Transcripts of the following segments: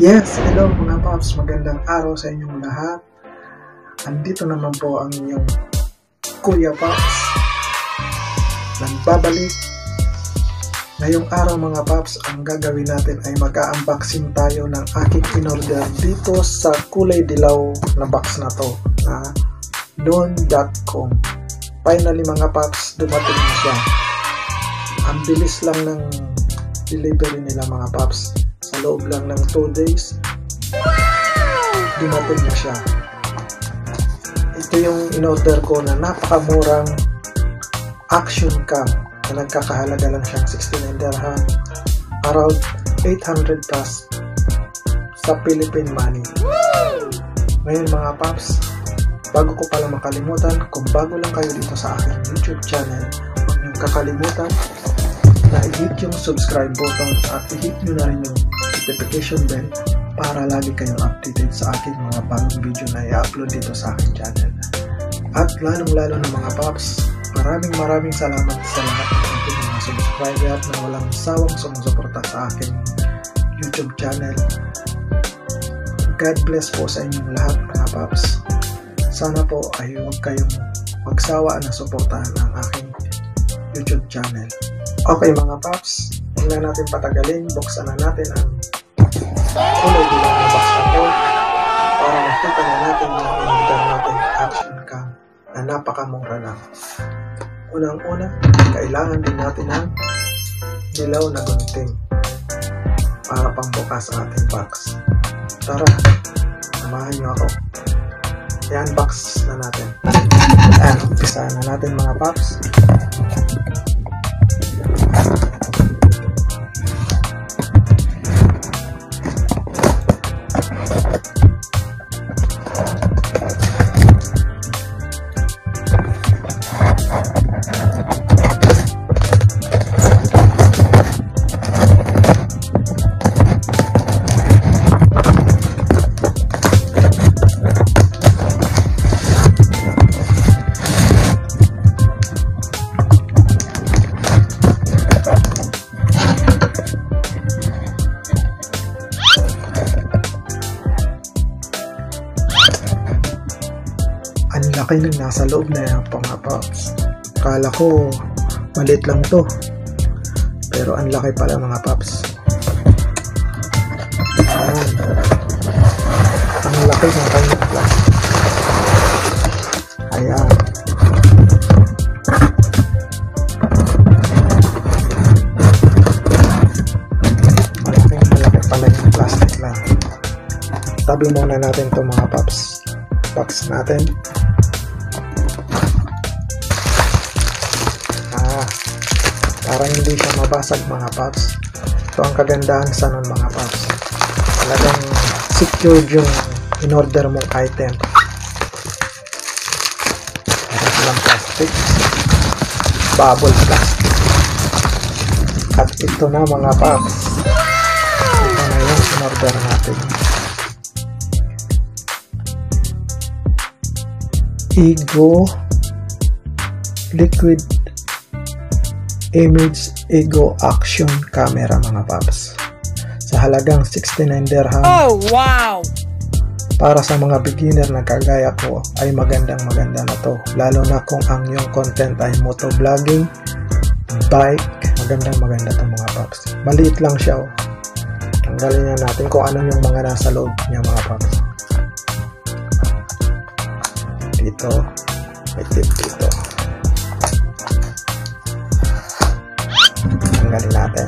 Yes, hello mga paps, magandang araw sa inyong lahat. Andito naman po ang inyong Kuya Paps. Nagbabalik. Ngayong araw mga paps, ang gagawin natin ay mag-unboxing tayo ng aking in-order dito sa kulay dilaw na box na to na don.com. Finally mga paps, dumating na siya. Ang bilis lang ng delivery nila mga paps sa loob lang ng 2 days. Dumating na siya. Ito yung in-order ko na napakamurang action cam na nagkakahalaga lang siyang 69 dirham around 800 plus sa Philippine money. Ngayon mga paps bago ko pala makalimutan kung bago lang kayo dito sa aking youtube channel huwag niyong kakalimutan na i-hit yung subscribe button at i-hit nyo na rin yung notification bell para lagi kayong updated sa aking mga bagong video na i-upload dito sa aking channel. At lalong lalo na mga paps, maraming maraming salamat sa lahat ng aking mga subscriber na walang sawang sumusuporta sa aking YouTube channel. God bless po sa inyong lahat mga paps. Sana po ay huwag kayong magsawa na suportahan ang aking YouTube channel. Okay mga paps, huwag na natin patagalin, buksan na natin ang na box na to para makita na natin yung in-order natin action cam na napakamura lang. Unang-una, kailangan din natin ng dilaw na gunting para pambukas ang ating box. Tara, samahan nyo ako. I-unbox na natin. Ayan, umpisa na natin mga paps. Ang laki ng nasa loob na yan mga paps. Kala ko maliit lang to. Pero ang laki pala mga paps. Ayan. Ang laki ng kanyang plastic. Ayan. Malaking malaki pala yung plastic lang. Tabi muna natin to mga paps. Box natin. Para hindi siya mabasag mga paps. Ito ang kagandahan sa nun mga paps. Talagang secured yung in-order mong item. Meron silang plastic. Bubble plastic. At ito na mga paps. Ito na yung in-order natin. Ego Liquid Image Ego Action Camera mga paps. Sa halagang 69 dirham. Oh, wow! para sa mga beginner na kagaya ko ay magandang maganda na to. Lalo na kung ang iyong content ay motovlogging bike magandang maganda to mga paps. Maliit lang siya oh. tanggalin na natin kung ano yung mga nasa loob niya mga paps. Dito. May tip dito tanggalin natin.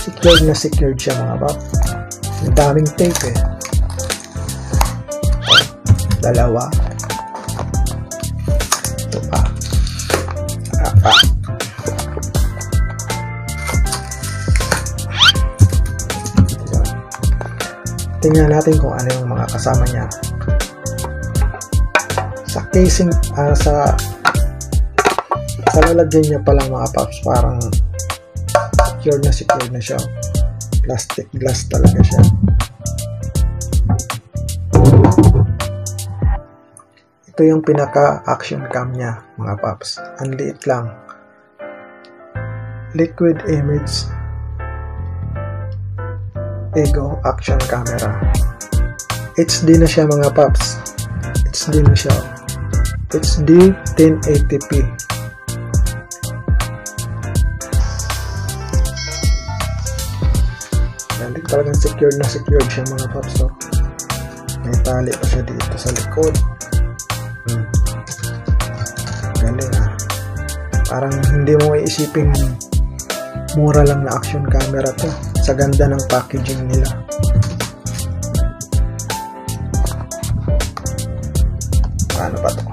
Secured na secured siya mga paps ang daming tape eh. Dalawa. Ito pa. Apat tingnan natin kung ano yung mga kasama niya. Sa casing ah, sa sa lalagyan niya palang mga paps parang secure na secure na siya plastic glass talaga siya ito yung pinaka action cam niya mga paps ang liit lang liquid image Ego Action Camera. HD na siya mga paps. HD na siya. HD 1080p. Yan, talagang secured na secured siya mga paps. So, may tali pa siya dito sa likod. Hmm. Galing ah. Parang hindi mo iisipin mura lang na action camera to sa ganda ng packaging nila paano ba to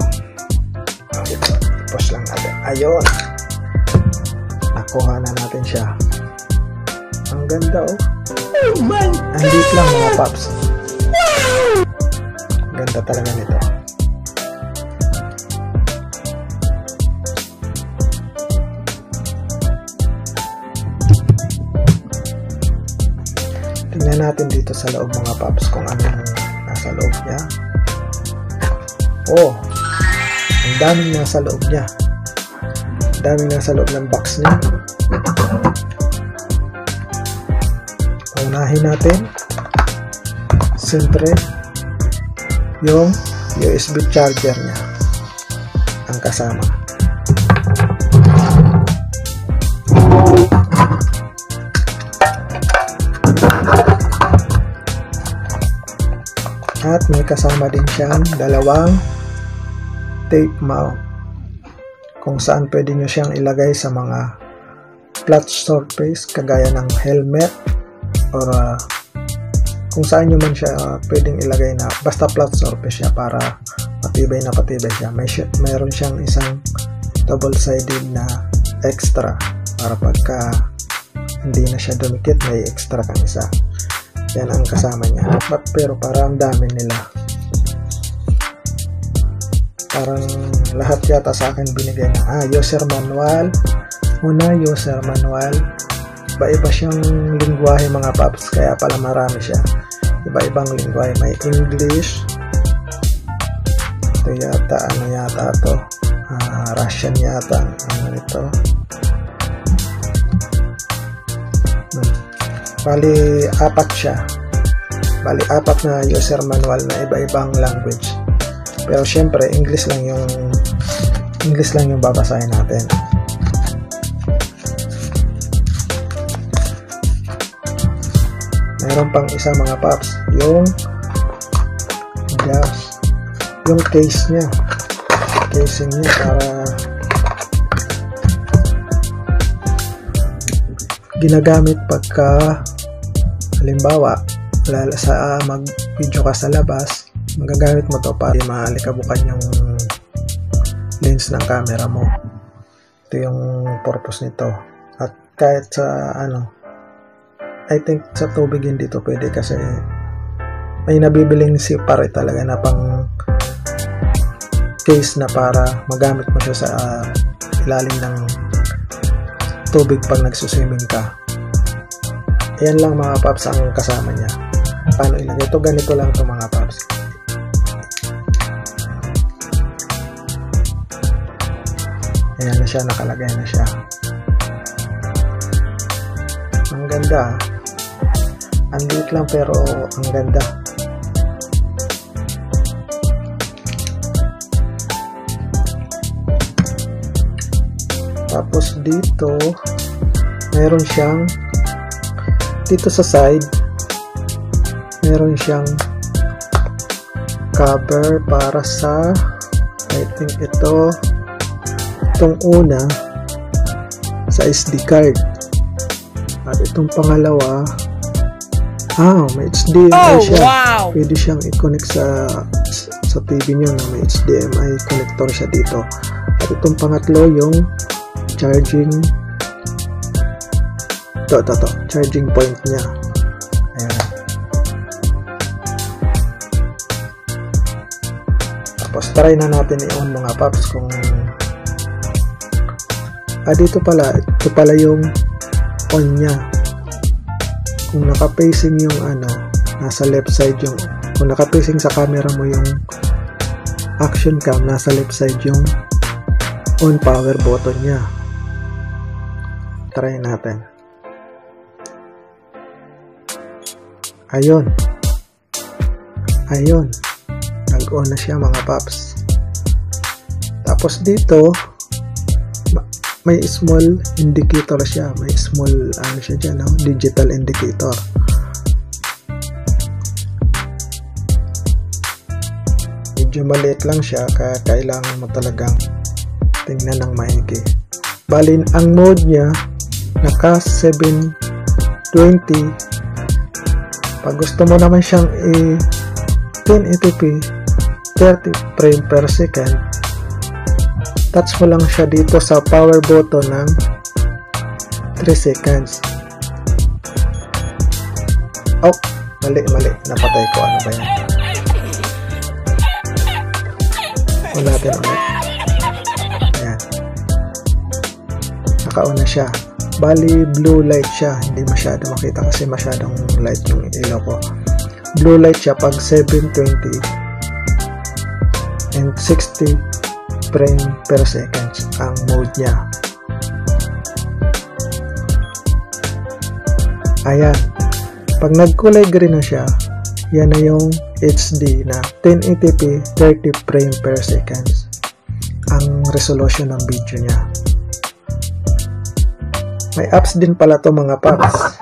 ito post lang natin ayun nakuha na natin siya ang ganda oh oh my andit lang mga paps ganda talaga nito Tingnan natin dito sa loob mga paps kung ano yung nasa loob niya. Oh, ang daming nasa loob niya. Ang daming nasa loob ng box niya. Paunahin natin. Siyempre, yung USB charger niya ang kasama. At may kasama din siyang dalawang tape mount kung saan pwede nyo siyang ilagay sa mga flat surface kagaya ng helmet or uh, kung saan nyo man siya uh, pwedeng ilagay na basta flat surface siya para matibay na patibay siya. May mayroon siyang isang double-sided na extra para pagka hindi na siya dumikit may extra kang isa. Yan ang kasama niya. But, pero parang dami nila. Parang lahat yata sa akin binigay na, ah, user manual. Una, user manual. Iba-iba siyang lingwahe mga paps, kaya pala marami siya. Iba-ibang lingwahe. May English. Ito yata, ano yata to? Uh, Russian yata. Ano ito? Bali, apat siya. Bali, apat na user manual na iba-ibang language. Pero syempre, English lang yung English lang yung babasahin natin. Meron pang isa mga paps, yung gas, yung case niya. Casing niya para ginagamit pagka halimbawa sa uh, mag video ka sa labas magagamit mo to para maalikabukan yung lens ng camera mo. Ito yung purpose nito. At kahit sa ano I think sa tubig hindi to pwede kasi may nabibiling separate talaga na pang case na para magamit mo siya sa uh, ilalim ng tubig pag nagsuswimming ka. Ayan lang mga paps ang kasama niya. Paano ilagay? Ito ganito lang to mga paps. Ayan na siya, nakalagay na siya. Ang ganda. Ang liit lang pero ang ganda. Tapos dito, meron siyang dito sa side, meron siyang cover para sa I think ito itong una sa SD card at itong pangalawa ah may HDMI oh, siya. wow. pwede siyang i-connect sa sa TV nyo na may HDMI connector siya dito. At itong pangatlo yung charging to, to, to, charging point niya. Ayan. Tapos try na natin i-on mga paps kung ah dito pala ito pala yung on niya kung naka-facing yung ano nasa left side yung kung naka-facing sa camera mo yung action cam nasa left side yung on power button niya try natin Ayun. Ayun. Nag-on na siya mga paps. Tapos dito, may small indicator siya. May small, ano siya dyan, no? digital indicator. Medyo maliit lang siya, kaya kailangan mo talagang tingnan ng maigi. Balin, ang mode niya, naka 720 pag gusto mo naman siyang i 1080p 30 frame per second touch mo lang siya dito sa power button ng 3 seconds. Oh mali mali. Napatay ko. Ano ba yan? Unatin ulit. Ayan. Nakauna siya. Bali blue light siya. Hindi masyado makita kasi masyadong light yung ilaw ko. Blue light siya pag 720 and 60 frame per second ang mode niya ayan pag nagkulay green na siya yan na yung HD na 1080p 30 frame per second ang resolution ng video niya may apps din pala to mga paps.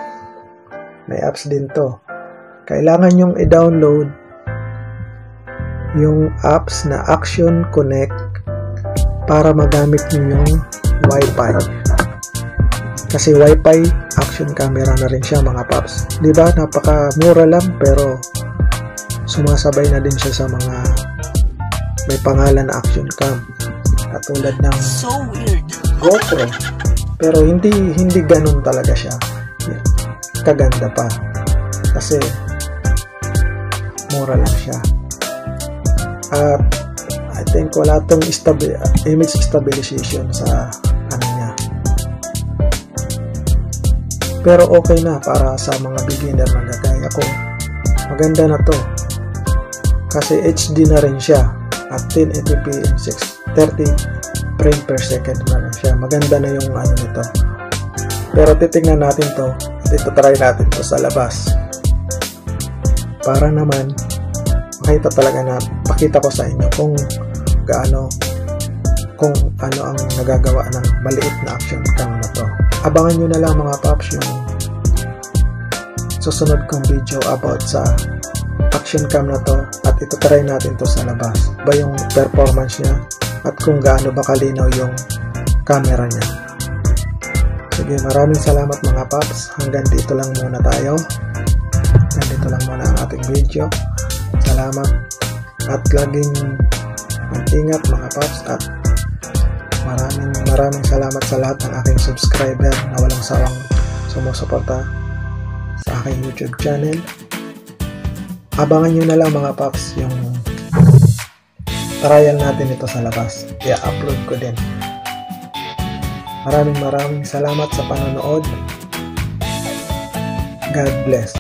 May apps din to. Kailangan yung i-download yung apps na Action Connect para magamit nyo yung Wi-Fi. Kasi Wi-Fi, action camera na rin siya mga paps. Di ba? Napaka-mura lang pero sumasabay na din siya sa mga may pangalan na action cam. Katulad ng So weird. GoPro. Pero hindi hindi ganun talaga siya. Kaganda pa. Kasi mura lang siya. At I think wala tong stabi- image stabilization sa ano niya. Pero okay na para sa mga beginner na gagaya ko. Maganda na to. Kasi HD na rin siya at 1080p and 630 frame per second na rin siya. Maganda na yung ano nito. Pero titingnan natin to. Dito try natin to sa labas. Para naman makita talaga na pakita ko sa inyo kung gaano kung ano ang nagagawa ng maliit na action cam na to. Abangan nyo na lang mga paps yung susunod kong video about sa action cam na to at ito try natin to sa labas. Ba yung performance niya at kung gaano ba kalinaw yung camera niya. Sige, maraming salamat mga paps. Hanggang dito lang muna tayo. Hanggang dito lang muna ang ating video. Salamat at laging mag-ingat mga paps at maraming maraming salamat sa lahat ng aking subscriber na walang sawang sumusuporta sa aking YouTube channel. Abangan nyo na lang mga paps yung trial natin ito sa labas. I-upload ko din. Maraming maraming salamat sa panonood. God bless.